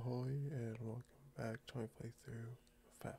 Ahoy and welcome back to my playthrough of Fat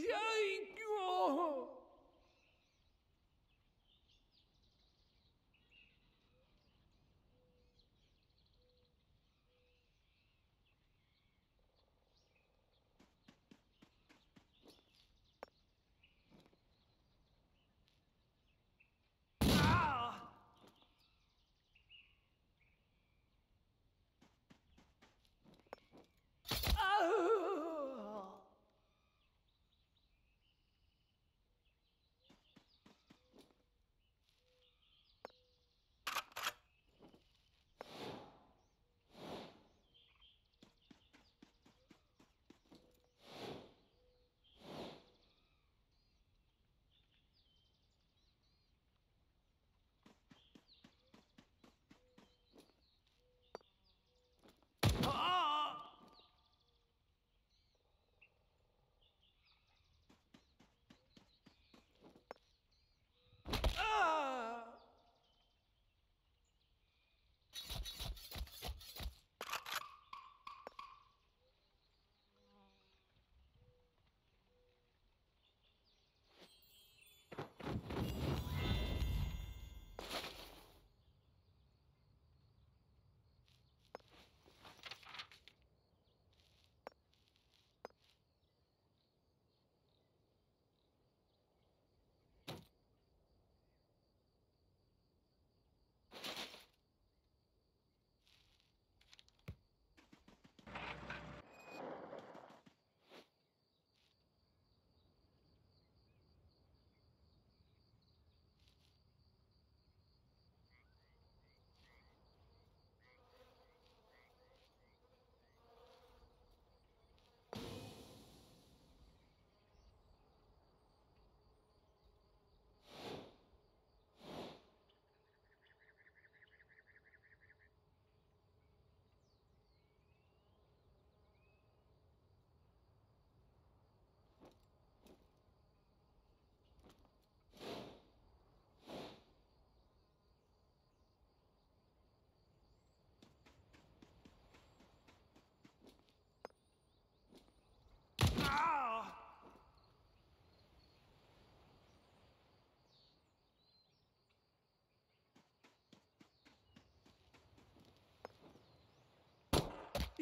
Flies. Jajku!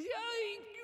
Jajku!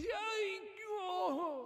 Yikes!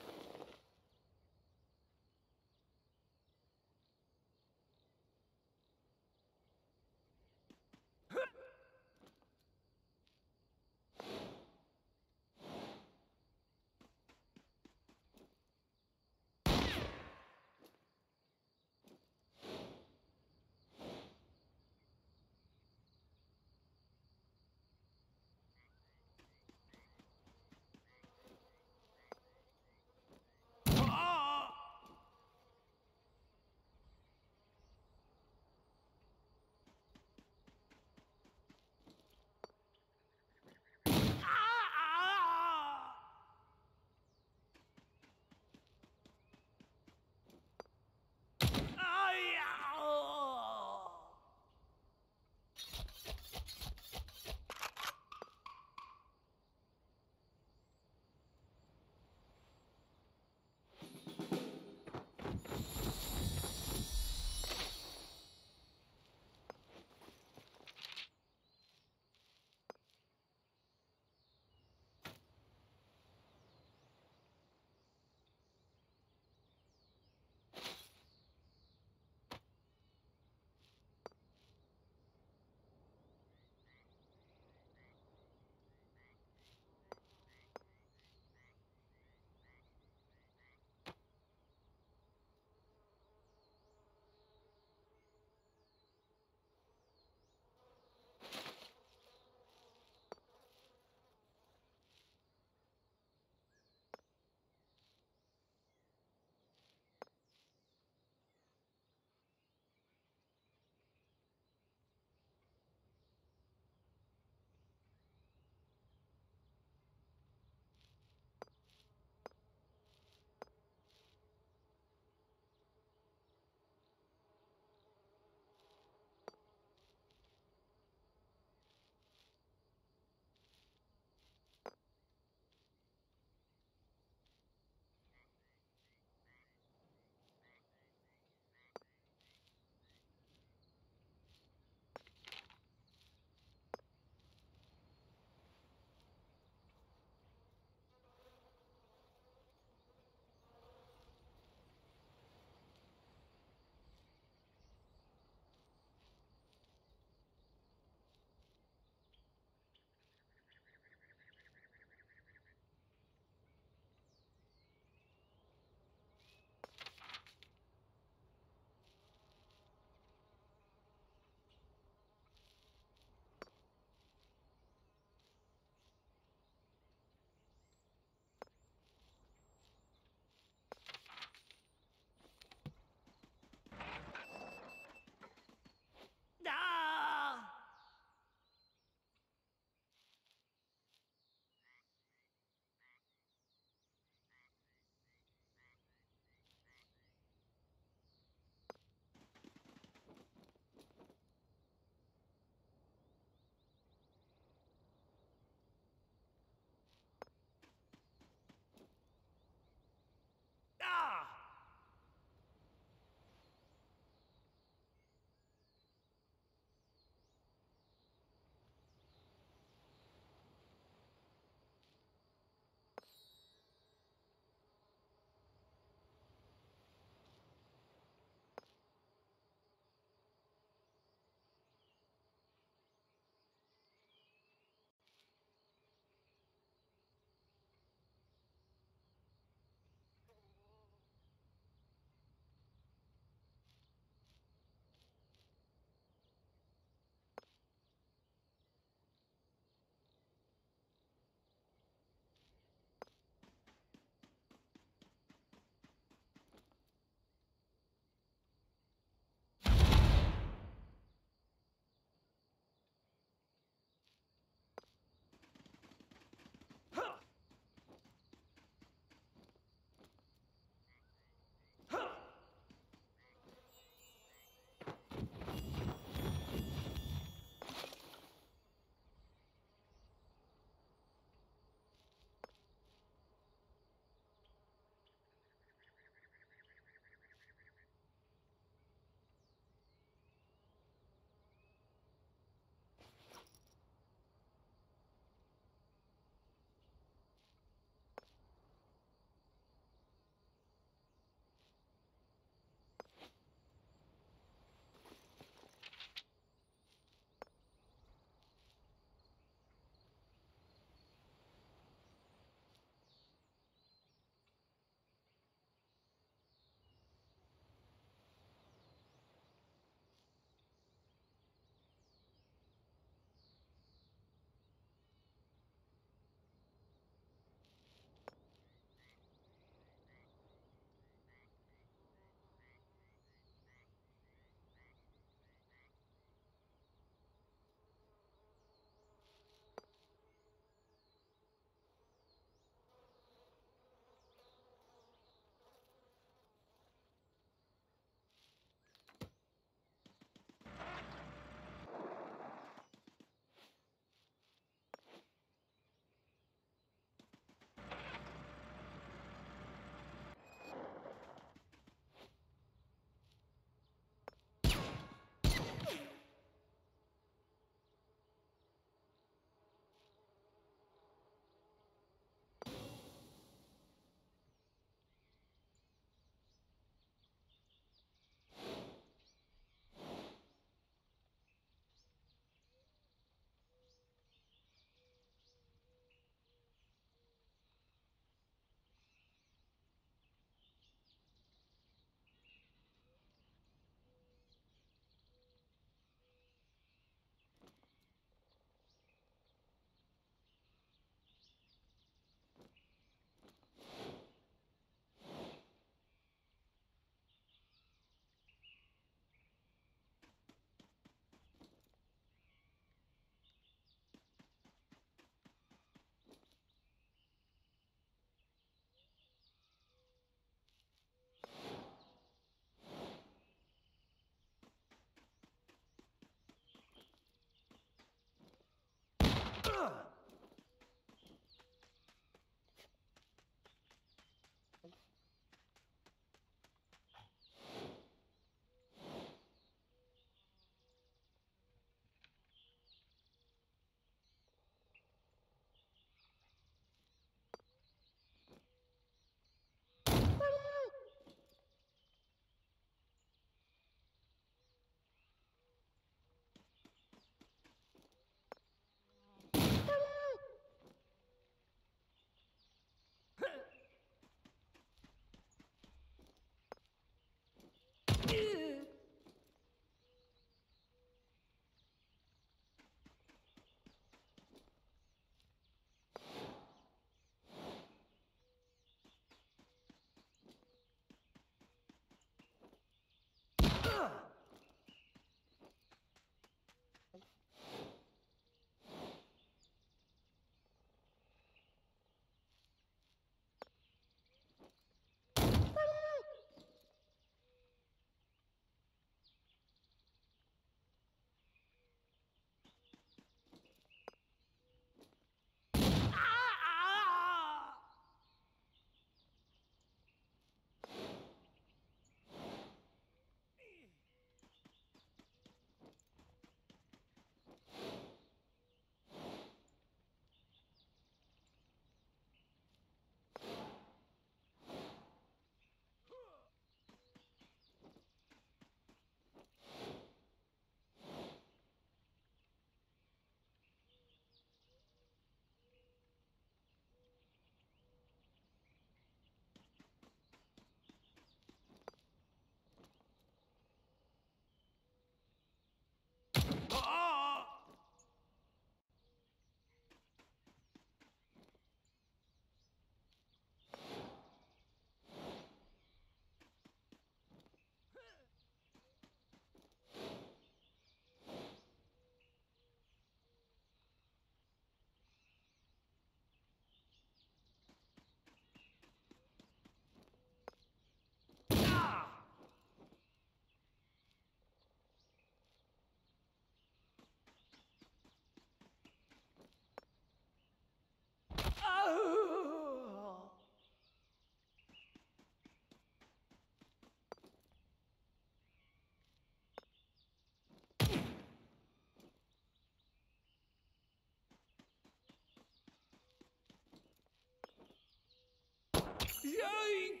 dying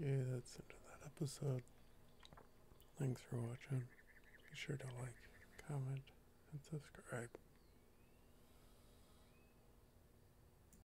Okay, that's into that episode. Thanks for watching. Be sure to like, comment, and subscribe.